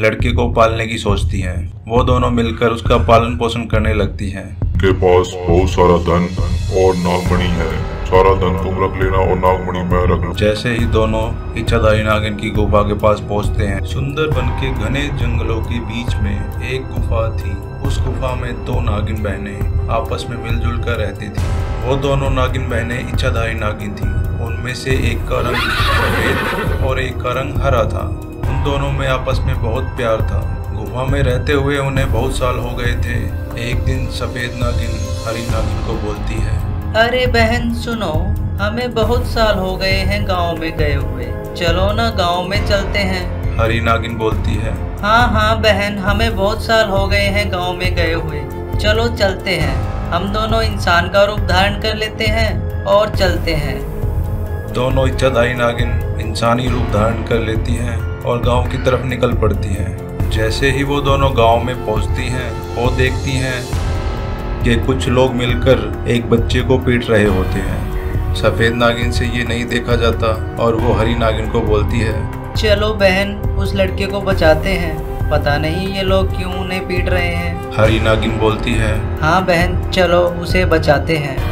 लड़के को पालने की सोचती हैं। वो दोनों मिलकर उसका पालन पोषण करने लगती हैं। के पास बहुत सारा धन और नागमणि है। सारा धन तुम रख लेना और नागमणि मैं रख लूँ जैसे ही दोनों इच्छाधारी नागिन की गुफा के पास पहुँचते हैं सुंदर बन के घने जंगलों के बीच में एक गुफा थी। उस गुफा में दो नागिन बहनें आपस में मिलजुल कर रहती थी। वो दोनों नागिन बहनें इच्छाधारी नागिन थी। उनमें से एक का रंग सफ़ेद और एक का रंग हरा था। उन दोनों में आपस में बहुत प्यार था। गुफा में रहते हुए उन्हें बहुत साल हो गए थे। एक दिन सफ़ेद नागिन हरी नागिन को बोलती है अरे बहन सुनो हमें बहुत साल हो गए हैं गाँव में गए हुए। चलो ना गाँव में चलते हैं। हरी नागिन बोलती है हाँ हाँ बहन हमें बहुत साल हो गए हैं गाँव में गए हुए। चलो चलते हैं। हम दोनों इंसान का रूप धारण कर लेते हैं और चलते हैं। दोनों इच्छाधारी नागिन इंसानी रूप धारण कर लेती हैं और गाँव की तरफ़ निकल पड़ती हैं। जैसे ही वो दोनों गाँव में पहुँचती हैं वो देखती हैं कि कुछ लोग मिलकर एक बच्चे को पीट रहे होते हैं। सफ़ेद नागिन से ये नहीं देखा जाता और वो हरी नागिन को बोलती है चलो बहन उस लड़के को बचाते हैं। पता नहीं ये लोग क्यों उन्हें पीट रहे हैं? हरी नागिन बोलती है हाँ बहन चलो उसे बचाते हैं।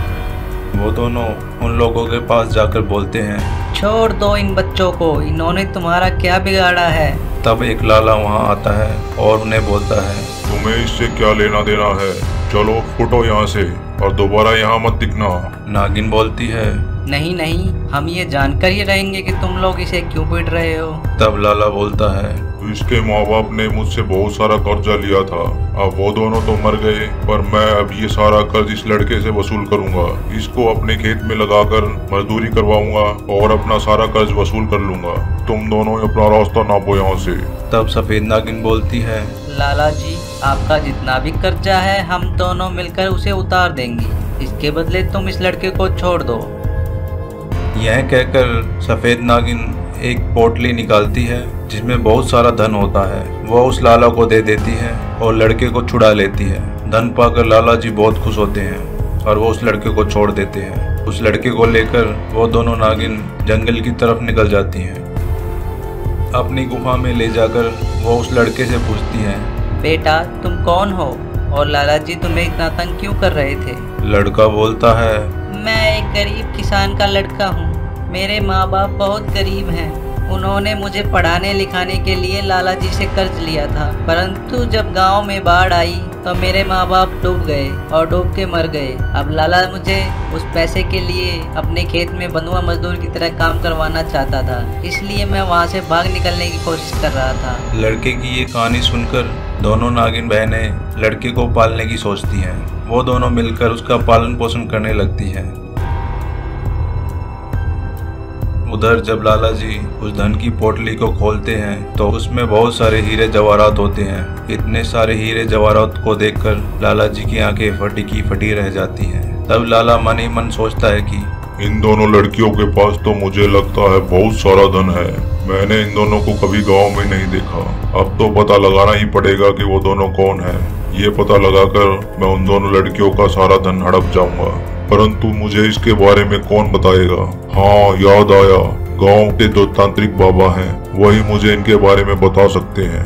वो दोनों उन लोगों के पास जाकर बोलते हैं छोड़ दो इन बच्चों को इन्होंने तुम्हारा क्या बिगाड़ा है? तब एक लाला वहाँ आता है और उन्हें बोलता है तुम्हें इससे क्या लेना देना है? चलो फुटो यहाँ से और दोबारा यहाँ मत दिखना। नागिन बोलती है नहीं नहीं हम ये जानकर ही रहेंगे कि तुम लोग इसे क्यों पीट रहे हो। तब लाला बोलता है इसके माँ बाप ने मुझसे बहुत सारा कर्जा लिया था। अब वो दोनों तो मर गए पर मैं अब ये सारा कर्ज इस लड़के से वसूल करूँगा। इसको अपने खेत में लगाकर मजदूरी करवाऊँगा और अपना सारा कर्ज वसूल कर लूँगा। तुम दोनों अपना रास्ता नापो यहाँ से। तब सफ़ेद नागिन बोलती है लाला जी आपका जितना भी कर्जा है हम दोनों मिलकर उसे उतार देंगे। इसके बदले तुम इस लड़के को छोड़ दो। यह कहकर सफ़ेद नागिन एक पोटली निकालती है जिसमें बहुत सारा धन होता है वह उस लाला को दे देती है और लड़के को छुड़ा लेती है। धन पाकर लाला जी बहुत खुश होते हैं और वो उस लड़के को छोड़ देते हैं। उस लड़के को लेकर वो दोनों नागिन जंगल की तरफ़ निकल जाती हैं। अपनी गुफा में ले जाकर वो उस लड़के से पूछती हैं बेटा तुम कौन हो और लाला जी तुम्हें इतना तंग क्यों कर रहे थे? लड़का बोलता है मैं एक गरीब किसान का लड़का हूँ। मेरे माँ बाप बहुत गरीब हैं। उन्होंने मुझे पढ़ाने लिखाने के लिए लाला जी से कर्ज लिया था। परंतु जब गाँव में बाढ़ आई तो मेरे माँ बाप डूब गए और डूब के मर गए। अब लाला मुझे उस पैसे के लिए अपने खेत में बंधुआ मजदूर की तरह काम करवाना चाहता था। इसलिए मैं वहाँ से भाग निकलने की कोशिश कर रहा था। लड़के की ये कहानी सुनकर दोनों नागिन बहनें लड़के को पालने की सोचती हैं। वो दोनों मिलकर उसका पालन पोषण करने लगती हैं। उधर जब लाला जी उस धन की पोटली को खोलते हैं तो उसमें बहुत सारे हीरे जवाहरात होते हैं। इतने सारे हीरे जवाहरात को देखकर लाला जी की आँखें फटी की फटी रह जाती हैं। तब लाला मन ही मन सोचता है कि इन दोनों लड़कियों के पास तो मुझे लगता है बहुत सारा धन है। मैंने इन दोनों को कभी गाँव में नहीं देखा। अब तो पता लगाना ही पड़ेगा कि वो दोनों कौन है। ये पता लगाकर मैं उन दोनों लड़कियों का सारा धन हड़प जाऊँगा। परंतु मुझे इसके बारे में कौन बताएगा? हाँ याद आया। गाँव के जो तांत्रिक बाबा हैं वही मुझे इनके बारे में बता सकते हैं।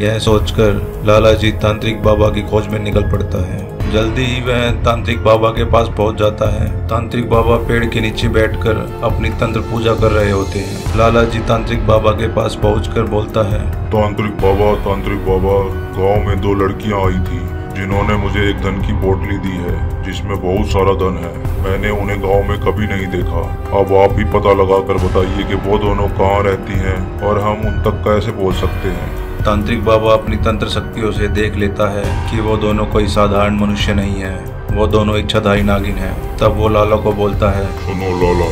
यह सोचकर लाला जी तांत्रिक बाबा की खोज में निकल पड़ता है। जल्दी ही वह तांत्रिक बाबा के पास पहुँच जाता है। तांत्रिक बाबा पेड़ के नीचे बैठकर अपनी तंत्र पूजा कर रहे होते हैं। लाला जी तांत्रिक बाबा के पास पहुंचकर बोलता है तांत्रिक बाबा तांत्रिक बाबा गाँव में दो लड़कियाँ आई थी। जिन्होंने मुझे एक धन की पोटली दी है जिसमें बहुत सारा धन है। मैंने उन्हें गाँव में कभी नहीं देखा। अब आप भी पता लगा कर बताइए कि वो दोनों कहाँ रहती हैं और हम उन तक कैसे पहुँच सकते हैं। तांत्रिक बाबा अपनी तंत्र शक्तियों से देख लेता है कि वो दोनों कोई साधारण मनुष्य नहीं है। वो दोनों इच्छाधारी नागिन है। तब वो लाला को बोलता है सुनो लाला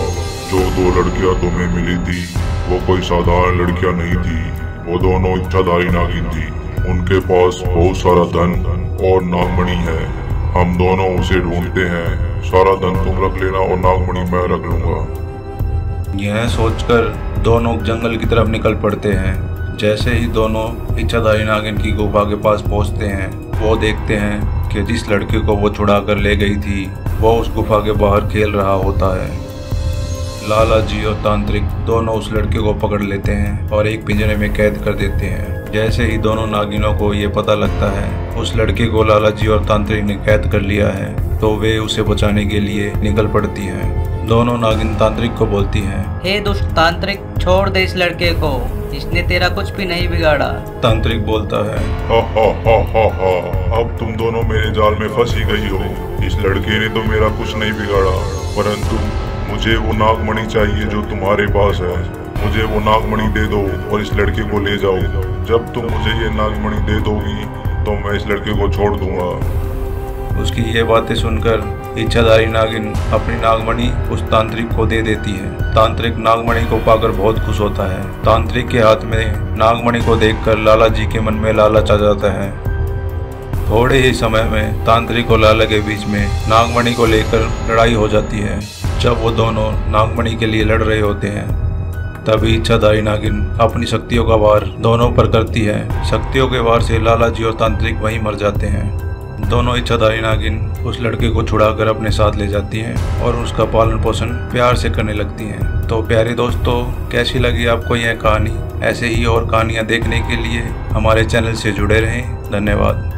जो दो लड़कियाँ तुम्हें मिली थी वो कोई साधारण लड़कियाँ नहीं थी। वो दोनों इच्छाधारी नागिन थी। उनके पास बहुत सारा धन और नागमणि है। हम दोनों उसे ढूंढते हैं। सारा धन तुम रख लेना और नागमणि मैं रख लूँगा। यह सोचकर दोनों जंगल की तरफ़ निकल पड़ते हैं। जैसे ही दोनों इच्छाधारी नागिन की गुफा के पास पहुँचते हैं, वो देखते हैं कि जिस लड़के को वो छुड़ा कर ले गई थी, वो उस गुफा के बाहर खेल रहा होता है। लाला जी और तांत्रिक दोनों उस लड़के को पकड़ लेते हैं और एक पिंजरे में कैद कर देते हैं। जैसे ही दोनों नागिनों को ये पता लगता है उस लड़के को लाला जी और तांत्रिक ने कैद कर लिया है तो वे उसे बचाने के लिए निकल पड़ती है। दोनों नागिन तांत्रिक को बोलती है हे दुष्ट तांत्रिक छोड़ दे इस लड़के को। इसने तेरा कुछ भी नहीं बिगाड़ा। तांत्रिक बोलता है हा हा हा हा हा अब तुम दोनों मेरे जाल में फंसी गई हो। इस लड़के ने तो मेरा कुछ नहीं बिगाड़ा परंतु मुझे वो नागमणि चाहिए जो तुम्हारे पास है। मुझे वो नागमणि दे दो और इस लड़के को ले जाओ। जब तुम मुझे ये नागमणि दे दोगी तो मैं इस लड़के को छोड़ दूँगा। उसकी ये बातें सुनकर इच्छाधारी नागिन अपनी नागमणि उस तांत्रिक को दे देती है। तांत्रिक नागमणि को पाकर बहुत खुश होता है। तांत्रिक के हाथ में नागमणि को देखकर लाला जी के मन में लालच आ जाता है। थोड़े ही समय में तांत्रिक और लाला के बीच में नागमणि को लेकर लड़ाई हो जाती है। जब वो दोनों नागमणि के लिए लड़ रहे होते हैं तभी इच्छाधारी नागिन अपनी शक्तियों का वार दोनों पर करती है। शक्तियों के वार से लाला जी और तांत्रिक वहीं मर जाते हैं। दोनों इच्छाधारी नागिन उस लड़के को छुड़ाकर अपने साथ ले जाती हैं और उसका पालन पोषण प्यार से करने लगती हैं। तो प्यारे दोस्तों, कैसी लगी आपको यह कहानी? ऐसे ही और कहानियाँ देखने के लिए हमारे चैनल से जुड़े रहें। धन्यवाद।